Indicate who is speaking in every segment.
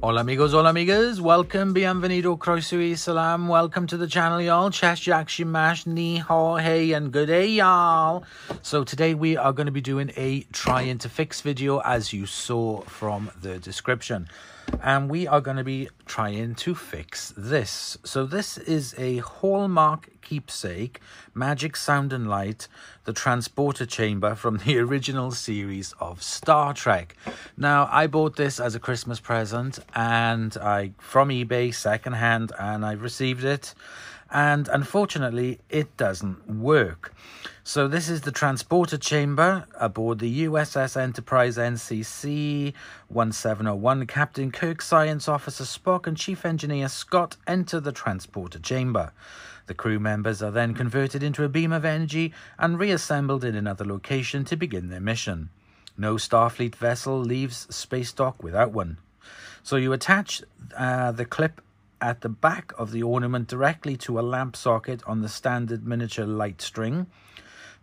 Speaker 1: Hola amigos, hola amigas, welcome, bienvenido, croeso salam, welcome to the channel y'all, Chas Jack Shimash, Ni Ho, Hey and good day y'all. So today we are going to be doing a trying to fix video as you saw from the description. And we are going to be trying to fix this. So this is a Hallmark keepsake, Magic Sound and Light, the transporter chamber from the original series of Star Trek. Now, I bought this as a Christmas present and I from eBay secondhand and I received it and unfortunately it doesn't work. So this is the transporter chamber aboard the USS Enterprise NCC 1701. Captain Kirk, Science Officer Spock and Chief Engineer Scott enter the transporter chamber. The crew members are then converted into a beam of energy and reassembled in another location to begin their mission. No Starfleet vessel leaves space dock without one. So you attach uh, the clip at the back of the ornament directly to a lamp socket on the standard miniature light string.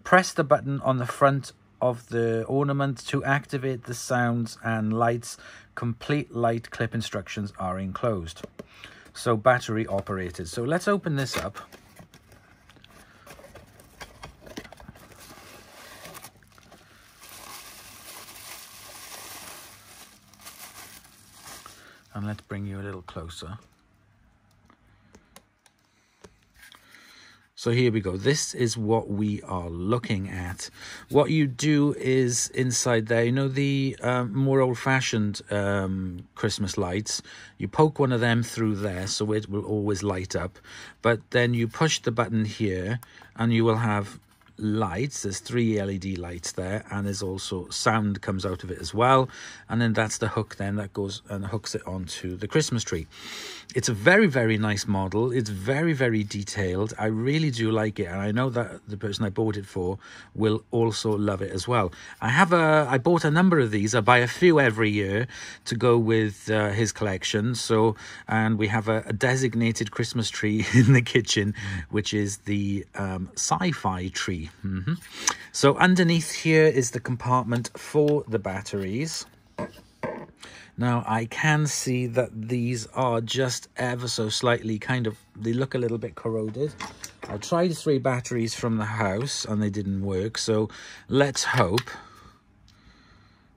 Speaker 1: Press the button on the front of the ornament to activate the sounds and lights. Complete light clip instructions are enclosed. So battery operated. So let's open this up. And let's bring you a little closer. So here we go. This is what we are looking at. What you do is inside there, you know, the um, more old-fashioned um, Christmas lights, you poke one of them through there so it will always light up. But then you push the button here and you will have lights there's three led lights there and there's also sound comes out of it as well and then that's the hook then that goes and hooks it onto the christmas tree it's a very very nice model. It's very very detailed. I really do like it and i know that the person i bought it for will also love it as well. I have a i bought a number of these. I buy a few every year to go with uh, his collection. So and we have a, a, designated christmas tree in the kitchen which is the um, sci-fi tree. Mm -hmm. So underneath here is the compartment for the batteries. Now I can see that these are just ever so slightly kind of, they look a little bit corroded. I tried three batteries from the house and they didn't work. So let's hope,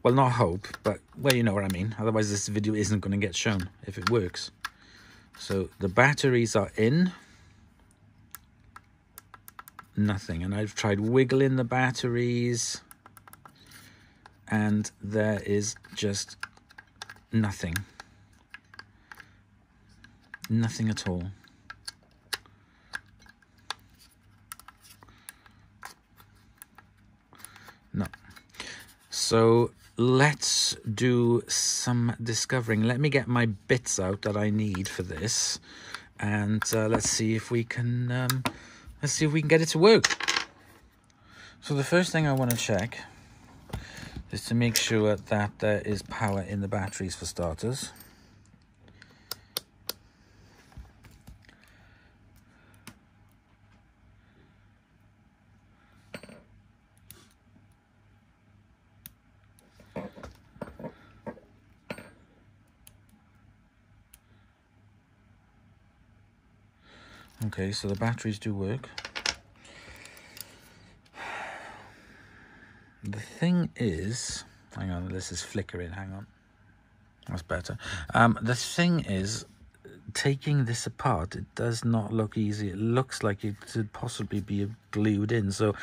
Speaker 1: well not hope, but well you know what I mean. Otherwise this video isn't going to get shown if it works. So the batteries are in nothing. And I've tried wiggling the batteries and there is just nothing. Nothing at all. No. So let's do some discovering. Let me get my bits out that I need for this. And uh, let's see if we can um, Let's see if we can get it to work. So the first thing I want to check is to make sure that there is power in the batteries for starters. Okay, so the batteries do work. The thing is, hang on, this is flickering, hang on. That's better. Um, the thing is, taking this apart, it does not look easy. It looks like it could possibly be glued in. So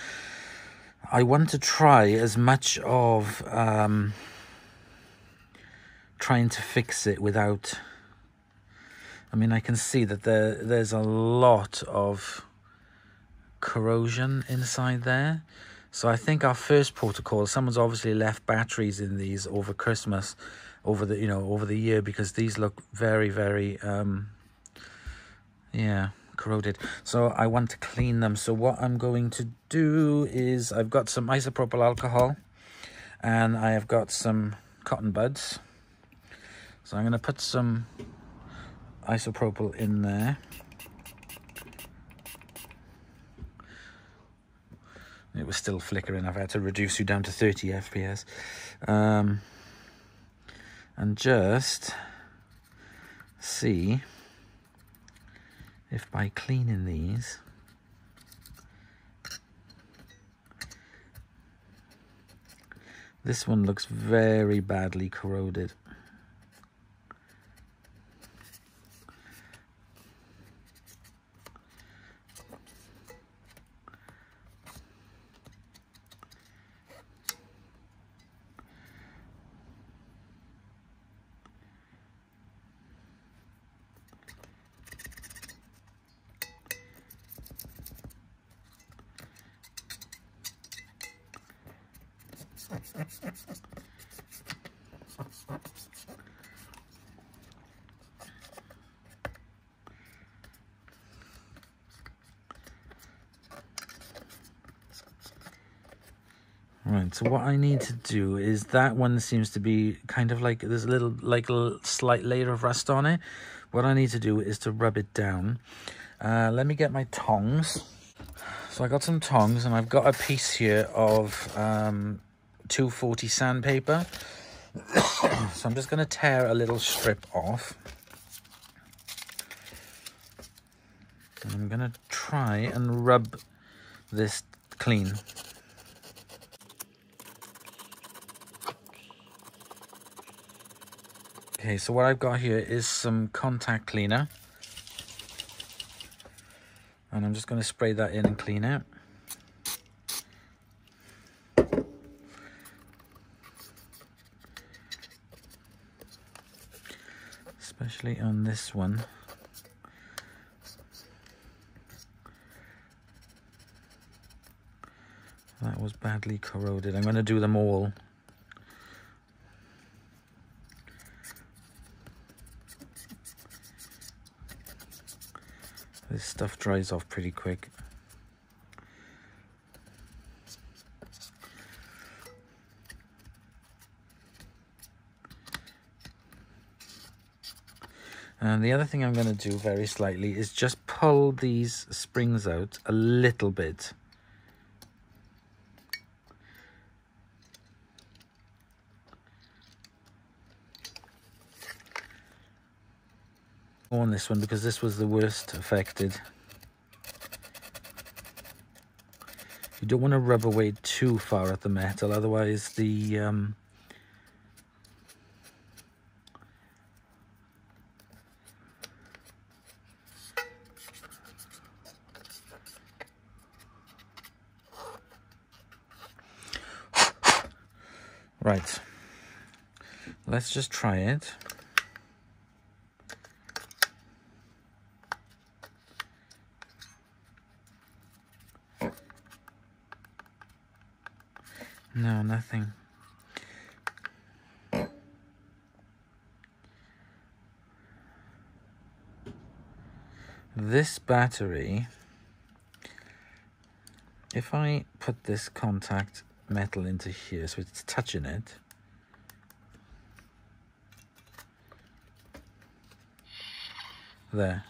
Speaker 1: I want to try as much of um, trying to fix it without I mean, I can see that there there's a lot of corrosion inside there. So I think our first protocol, someone's obviously left batteries in these over Christmas, over the, you know, over the year, because these look very, very, um, yeah, corroded. So I want to clean them. So what I'm going to do is I've got some isopropyl alcohol and I have got some cotton buds. So I'm going to put some isopropyl in there. It was still flickering. I've had to reduce you down to 30 FPS. Um, and just see if by cleaning these this one looks very badly corroded Right, so what I need to do is that one seems to be kind of like, there's a little, like a slight layer of rust on it. What I need to do is to rub it down. Uh, let me get my tongs. So I got some tongs and I've got a piece here of um, 240 sandpaper. so I'm just going to tear a little strip off. And I'm going to try and rub this clean. Okay, so what I've got here is some contact cleaner. And I'm just going to spray that in and clean it. On this one. That was badly corroded. I'm going to do them all. This stuff dries off pretty quick. And the other thing I'm going to do very slightly is just pull these springs out a little bit. on this one because this was the worst affected. You don't want to rub away too far at the metal, otherwise the um, Right, let's just try it. No, nothing. This battery, if I put this contact metal into here so it's touching it, there.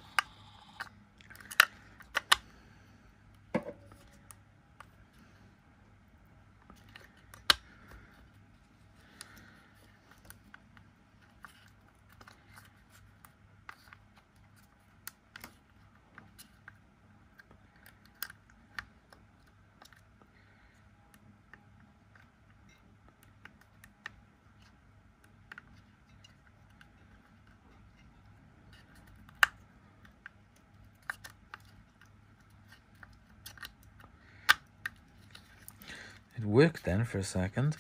Speaker 1: It worked then for a second.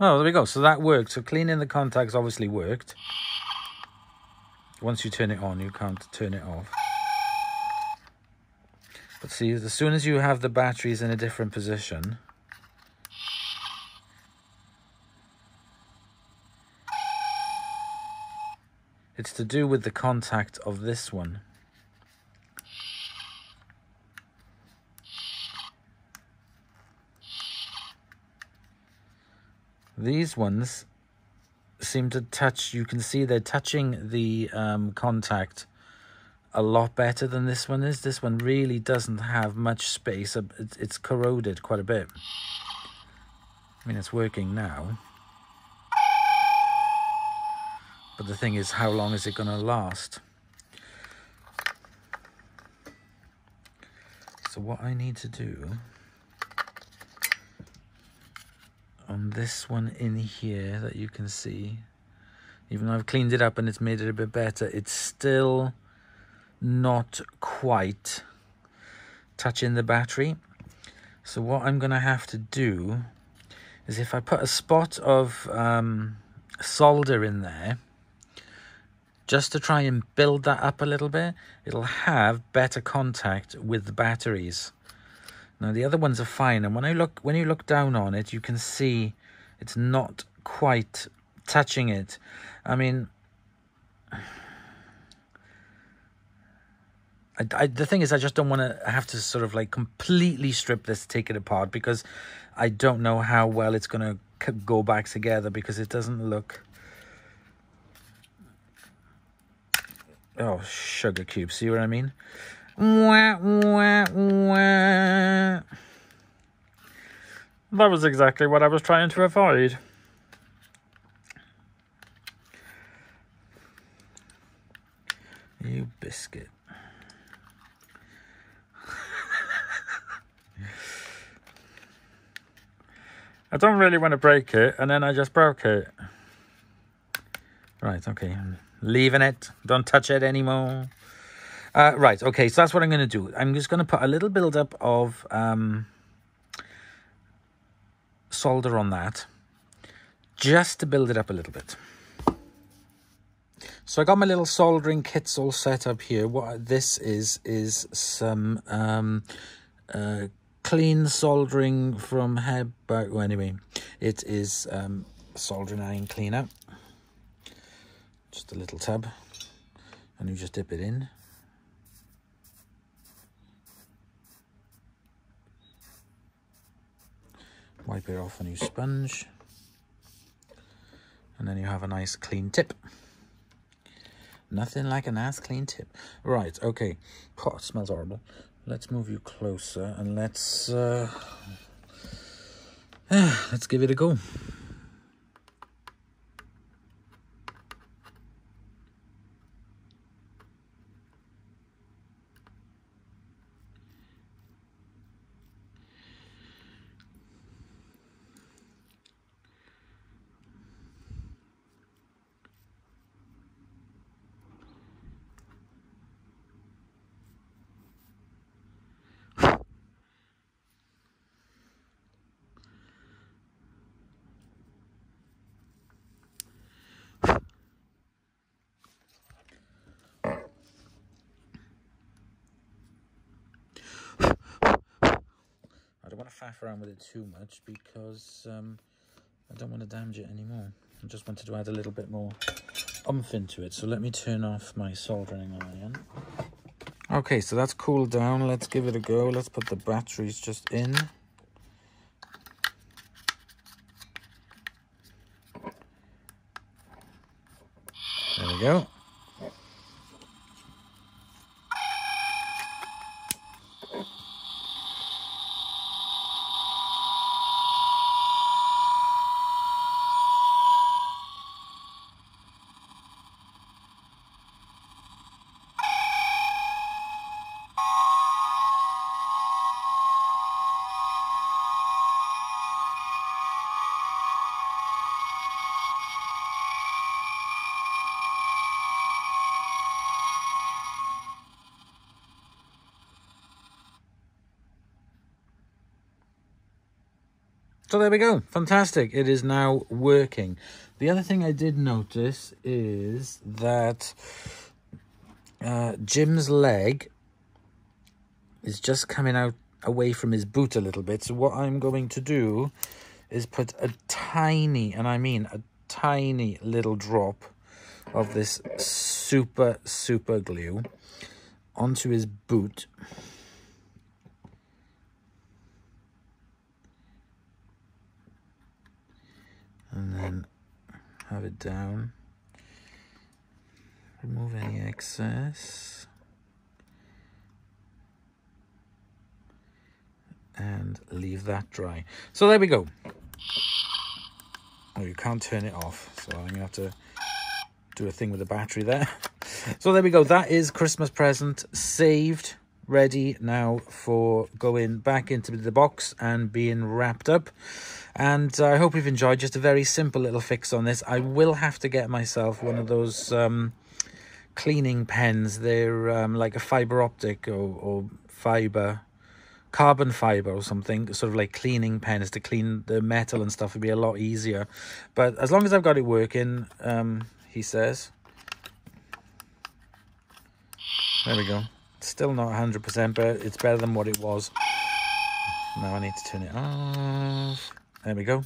Speaker 1: Oh, there we go. So that worked. So cleaning the contacts obviously worked. Once you turn it on, you can't turn it off. But see, as soon as you have the batteries in a different position, it's to do with the contact of this one. These ones seem to touch, you can see they're touching the um, contact a lot better than this one is. This one really doesn't have much space. It's corroded quite a bit. I mean, it's working now. But the thing is, how long is it going to last? So what I need to do this one in here that you can see. Even though I've cleaned it up and it's made it a bit better it's still not quite touching the battery. So what I'm gonna have to do is if I put a spot of um, solder in there just to try and build that up a little bit it'll have better contact with the batteries now the other ones are fine, and when I look, when you look down on it, you can see it's not quite touching it. I mean, I, I, the thing is, I just don't want to have to sort of like completely strip this, take it apart, because I don't know how well it's going to go back together because it doesn't look. Oh, sugar cube. See what I mean? Wah, wah, wah. That was exactly what I was trying to avoid. You biscuit. I don't really want to break it, and then I just broke it. Right, okay. leaving it. Don't touch it anymore. Uh, right, okay, so that's what I'm going to do. I'm just going to put a little build-up of um, solder on that, just to build it up a little bit. So I got my little soldering kits all set up here. What this is, is some um, uh, clean soldering from Heb. Well, anyway, it is um, soldering iron cleaner. Just a little tub. And you just dip it in. Wipe it off a new sponge. And then you have a nice clean tip. Nothing like a nice clean tip. Right okay. Oh, it smells horrible. Let's move you closer and let's uh, let's give it a go to faff around with it too much because um, I don't want to damage it anymore. I just wanted to add a little bit more umph into it. So let me turn off my soldering iron. Okay, so that's cooled down. Let's give it a go. Let's put the batteries just in. There we go. So there we go. Fantastic. It is now working. The other thing I did notice is that uh, Jim's leg is just coming out away from his boot a little bit. So what I'm going to do is put a tiny, and I mean a tiny little drop of this super, super glue onto his boot. And then have it down. Remove any excess. And leave that dry. So there we go. Oh, you can't turn it off. So I'm going to have to do a thing with the battery there. so there we go. That is Christmas present saved, ready now for going back into the box and being wrapped up. And I hope you've enjoyed just a very simple little fix on this. I will have to get myself one of those um, cleaning pens. They're um, like a fiber optic or, or fiber carbon fiber or something, sort of like cleaning pens to clean the metal and stuff It'd be a lot easier. But as long as I've got it working, um, he says. There we go. Still not 100%, but it's better than what it was. Now I need to turn it off. There we go.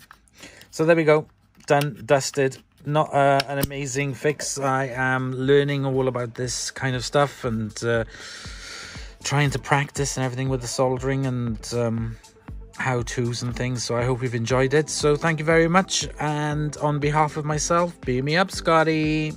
Speaker 1: So there we go. Done, dusted. Not uh, an amazing fix. I am learning all about this kind of stuff and... Uh, trying to practice and everything with the soldering and um, how-tos and things. So I hope you've enjoyed it. So thank you very much. And on behalf of myself, beam me up, Scotty.